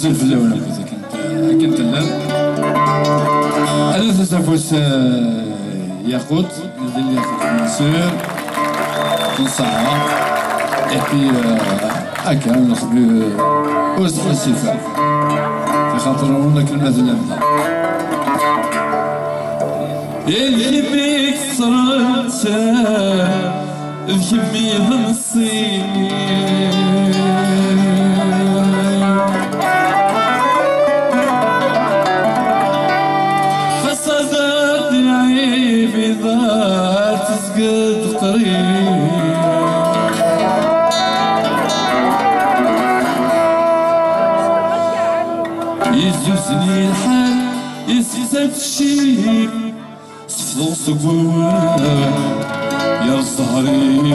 نزل في الأول. كنت كنت الليل أنا تسافوس ياقوت ندير ياقوت منصور نصعها اي بي هكا نخدمو وسط السفا في خاطر هنا كلمة اللمدة اللي بيك صرت بيمي نصيب يزوزني الحال يسيسات الشيك صفو صبوان يا صهري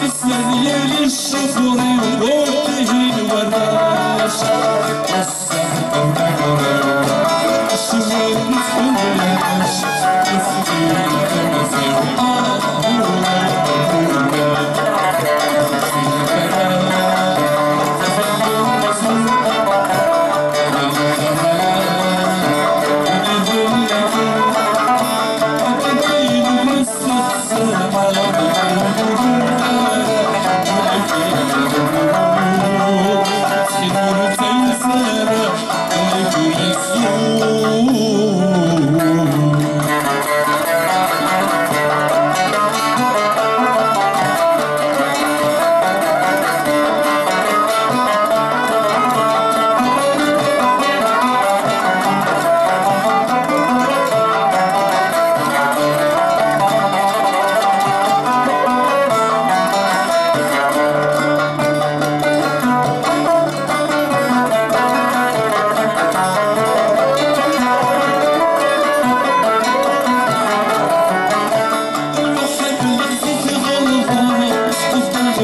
Сергій, що дзвонив до тигів вараж.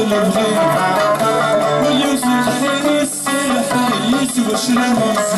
الرحيم واليوسف حين السيف يسوى شلمس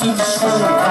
to the.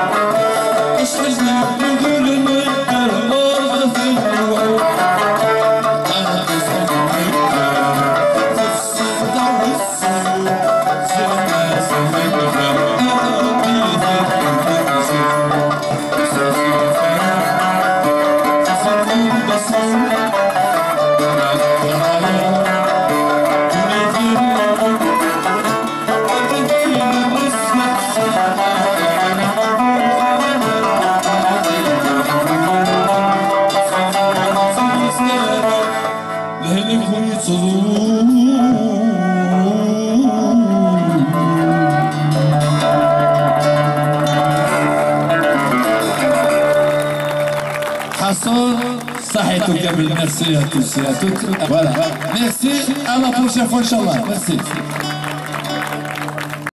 façon, ça a été Merci à tous et à toutes. Voilà. Merci. À la prochaine fois, Inch'Allah. Merci.